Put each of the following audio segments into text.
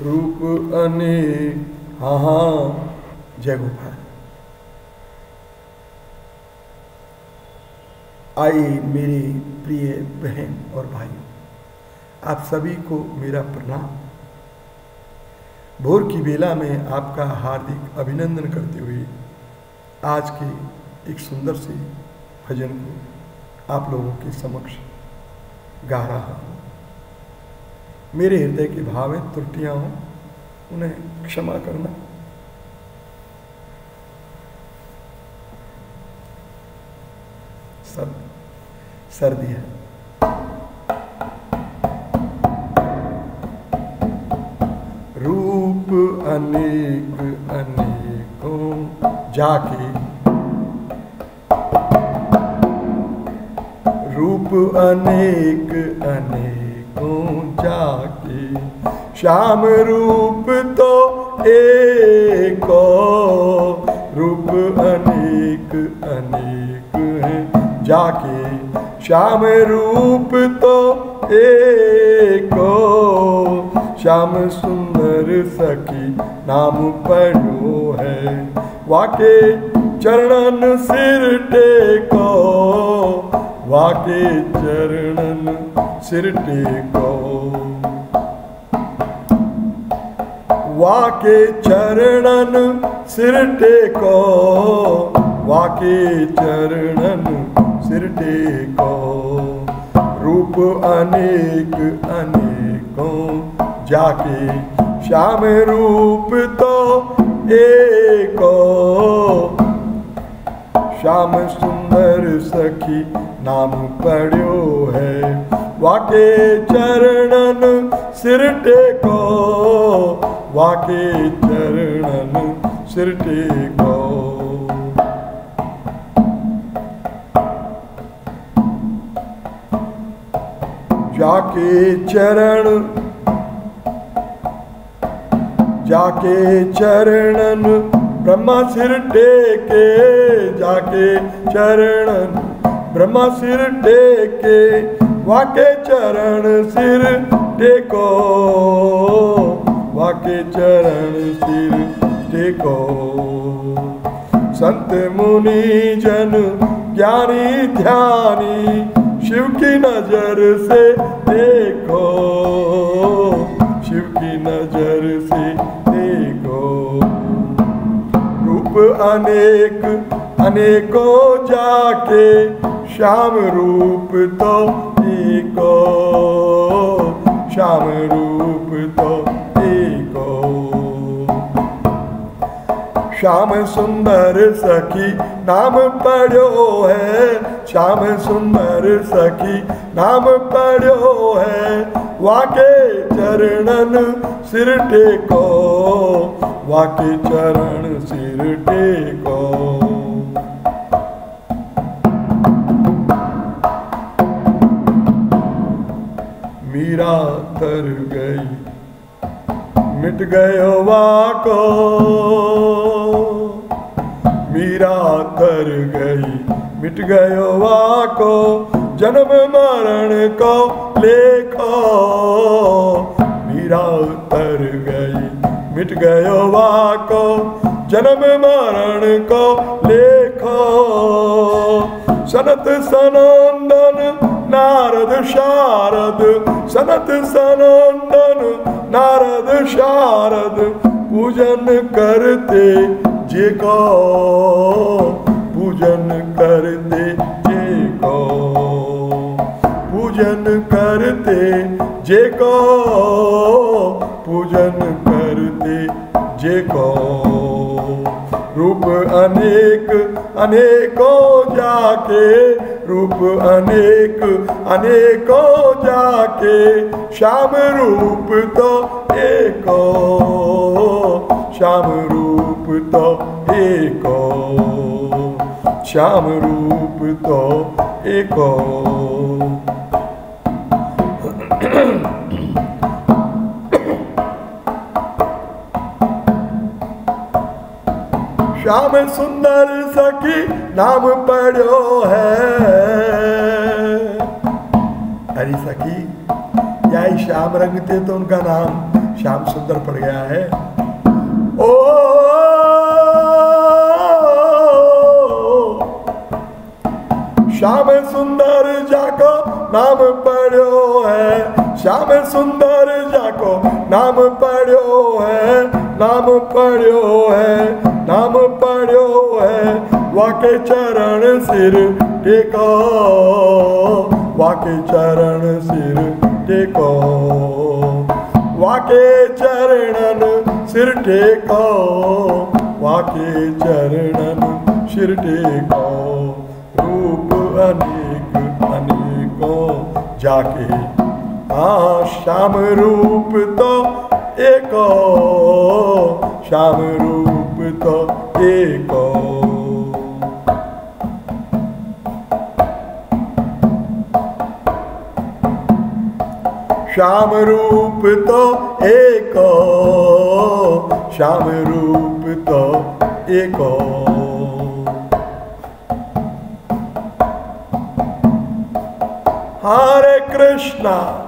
रूप अनेक हाँ हाँ जय गोपाल। आइए मेरे प्रिय बहन और भाई आप सभी को मेरा प्रणाम। भोर की बेला में आपका हार्दिक अभिनंदन करते हुए आज के एक सुंदर से भजन को आप लोगों के समक्ष गा रहा हूँ। मेरे हृदय के भाव त्रुटियाँ हों, उन्हें क्षमा करना। सब सर्दी है। रूप अनेक अनेकों जाके, रूप अनेक अनेकों जाके श्याम रूप तो एक रूप अनेक अनेक है। जाके श्याम रूप तो एक श्याम सुंदर सखी नाम पढ़ो है। वाके चरणन सिर टेको, वाके चरणन सिर टेको वाके चरणन सिर टेको वाके चरणन सिर टेको रूप अनेक अनेकों, जाके श्याम रूप तो एको। श्याम सुंदर सखी, नाम पढ़ो है। वाके चरणन सिर टेको, वाके चरणन सिर टेको। जाके चरण, जाके चरणन ब्रह्मा सिर टेके, जाके चरणन ब्रह्मा सिर टेके वाके चरण सिर टेको। वाके चरण सिर टेको। संत मुनि जन ज्ञानी ध्यानी, शिव की नज़र से देखो। शिव की नज़र से देखो। रूप अनेक, अनेकों जाके, श्याम रूप तो एको। श्याम रूप तो एको। श्याम सुंदर सखी, नाम पढ़ो है। श्याम सुंदर सखी, नाम पढ़ो है। वाके चरणन सिर टेको। वाके चरण सिर टेको। मीरा तर गई। मिट गयो वाको। मीरा तर गई। मिट गयो वाको। जन्म मरण को लेखो। मीरा तर गई। मिट गयो वाको। जन्म मरण को लेखो। सनत सनंदन नारद शारद, सनत सनंदन, नारद शारद, पूजन करते जे को, पूजन करते जे को, पूजन करते जे को, पूजन करते जे को। रूप अनेक, अनेकों जाके रूप अनेक, अनेकों जाके, श्याम रूप तो एको, श्याम रूप तो एको, श्याम रूप तो एको। श्याम सुंदर सखी नाम पढ़ो है। अरे सखी या श्याम रंग थे तो उनका नाम श्याम सुंदर पड़ गया है। ओ श्याम सुंदर जाको नाम पढ़ो है। श्याम सुंदर जाको नाम पढ़ो है, नाम पढ़ो है, नाम पढ़ो है। वाके चरण सिर टेको, वाके चरण सिर टेको, वाके चरणन सिर टेको, वाके चरणन सिर टेको। रूप अनेक अनेकों जाके हाँ श्याम रूप तो एक। श्याम रूप तो एक। श्याम रूप तो एक। श्याम रूप तो एक। हरे कृष्णा।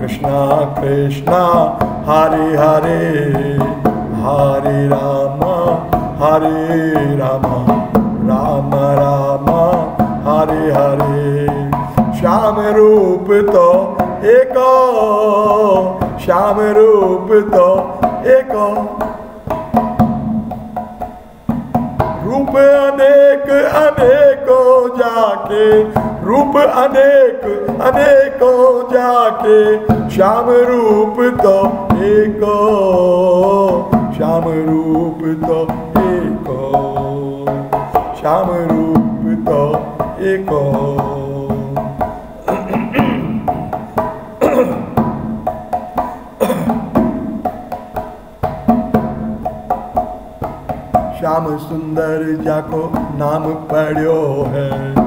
कृष्णा कृष्णा, हरे हरे हरे राम हरे राम राम राम, हरे हरे। श्याम रूप तो एक, श्याम रूप तो एक। रूप अनेक, अनेको जाके रूप अनेक, अनेको जाके। श्याम रूप तो एक श्याम रूप तो एक श्याम रूप तो एक श्याम सुंदर जाको नाम पढ़ो है।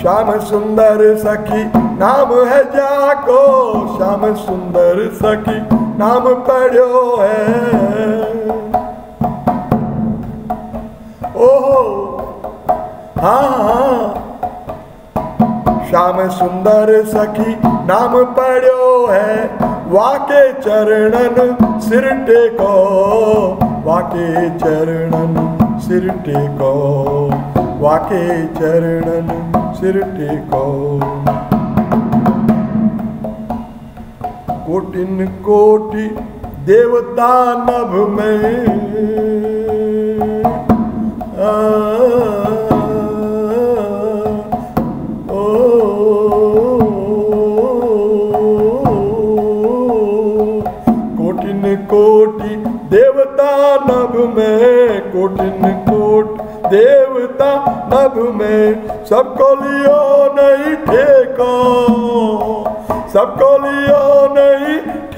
श्याम सुंदर सखी, नाम है जाको। श्याम सुंदर सखी, नाम पढ़ो है। ओहो। हाँ हाँ। श्याम सुंदर सखी, नाम पढ़ो है। वाके चरणन सिर टेको। वाके चरणन सिर टेको। वाके चरणन सिर टेको कोटिन कोटि देवता नभ में।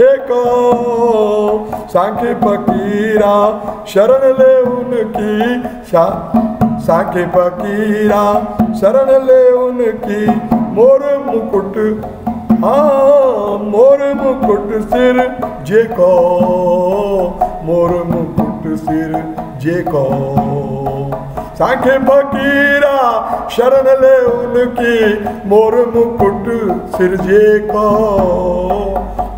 ठेको सांखे फकीरा, शरण ले उनकी सांखे फकीरा, शरण ले उनकी मोर मुकुट हाँ मोर मुकुट सिर जे को मोर मुकुट सिर जे को सांखे फकीरा, शरण ले उनकी मोर मुकुट सिर जे को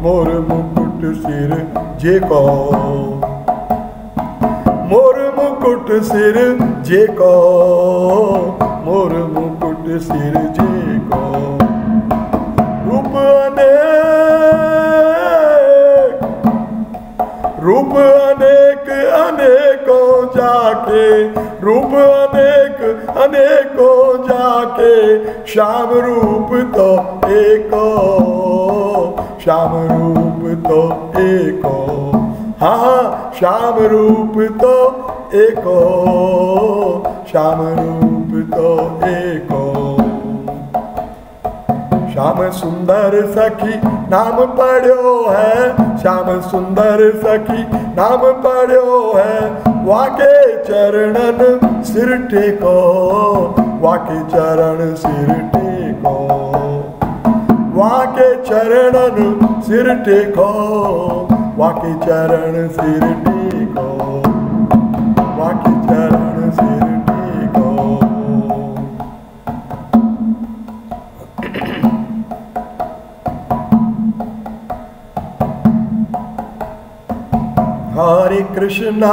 मोर मुकुट सिर झेका। मोर मुकुट सिर झेका। मोर मुकुट सिर झेका। रूप अने रूप अनेक अनेक जाके, रूप अनेक श्याम रूप तो एको, श्याम रूप तो एको। हाँ श्याम रूप तो एको, श्याम रूप तो एको। श्याम सुंदर सखी नाम पढ़ो है, श्याम सुंदर सखी नाम पढ़ो है। वाके चरणन सिर टेको वाके चरण सिर टेको वाके चरणन सिर टेको वाके चरण सिर टेको वाके चरण सिर टेको हरे Krishna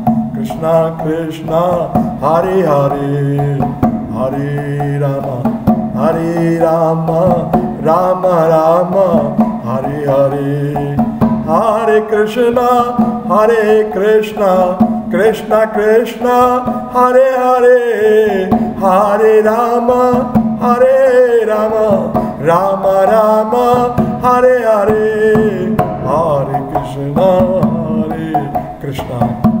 Krishna Krishna Hari, Hari, Hari, Rama Hari, Rama Rama Rama Hari, Hari, Hare Krishna Hare Krishna Krishna Krishna Hare Hare Hare Rama Hare Rama Rama Rama Hare Hare. Hare Krishna Hare Krishna.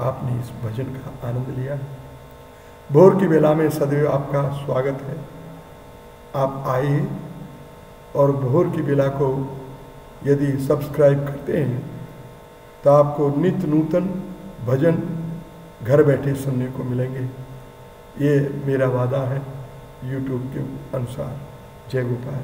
आपने इस भजन का आनंद लिया भोर की बेला में सदैव आपका स्वागत है। आप आइए और भोर की बेला को यदि सब्सक्राइब करते हैं तो आपको नित्य नूतन भजन घर बैठे सुनने को मिलेंगे। ये मेरा वादा है यूट्यूब के अनुसार। जय गोपाल।